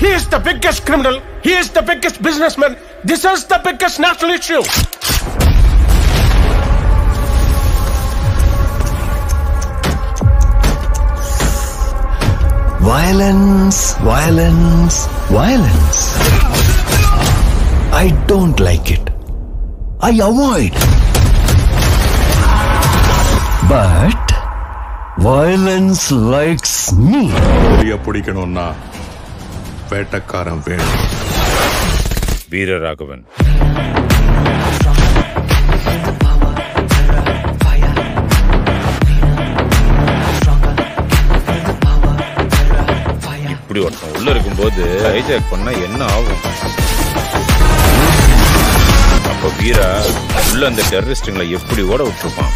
He is the biggest criminal. He is the biggest businessman. This is the biggest national issue. Violence, violence, violence. I don't like it. I avoid. But violence likes me. வேட்டக்காரன் வேணும். வீரராகவன். இப்படி ஒருத்தன் உள்ள இருக்கும்போது hijack பண்ணா என்ன ஆகும்? அப்ப வீரா உள்ள அந்த டெரரிஸ்டுங்களை எப்படி ஓட விட்டுருப்பான்?